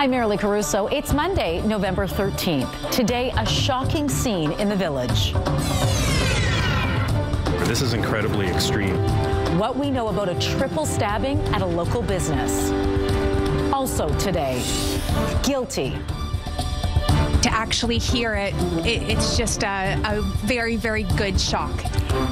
I'm Maralee Caruso. It's Monday, November 13th. Today, a shocking scene in the village. This is incredibly extreme. What we know about a triple stabbing at a local business. Also today, guilty to actually hear it, it it's just a, a, very, very good shock.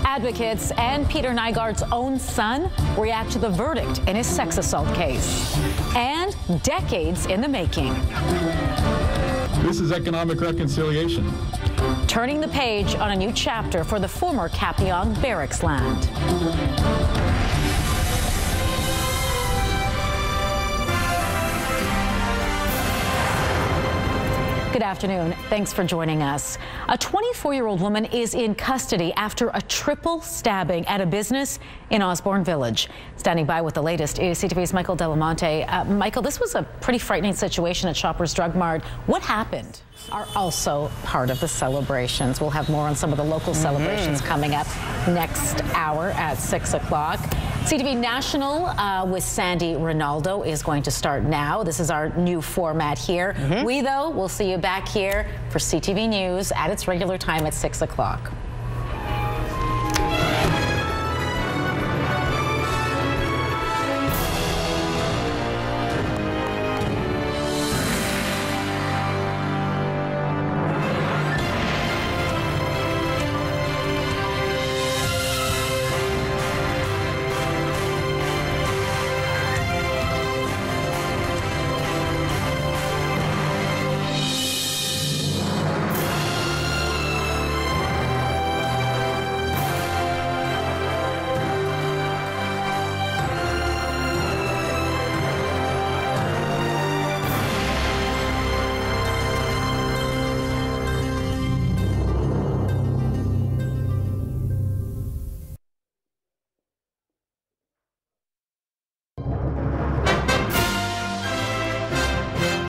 Advocates and Peter Nygard's own son react to the verdict in his sex assault case. And decades in the making. This is economic reconciliation. Turning the page on a new chapter for the former Kapyong barracks land. Good afternoon. Thanks for joining us. A 24-year-old woman is in custody after a triple stabbing at a business in Osborne Village. Standing by with the latest is CTV's Michael Delamonte. Uh, Michael, this was a pretty frightening situation at Shoppers Drug Mart. What happened? Are also part of the celebrations. We'll have more on some of the local mm -hmm. celebrations coming up next hour at 6 o'clock. CTV National uh, with Sandie Rinaldo is going to start now. This is our new format here. Mm -hmm. We, though, will see you back here for CTV News at its regular time at 6 o'clock.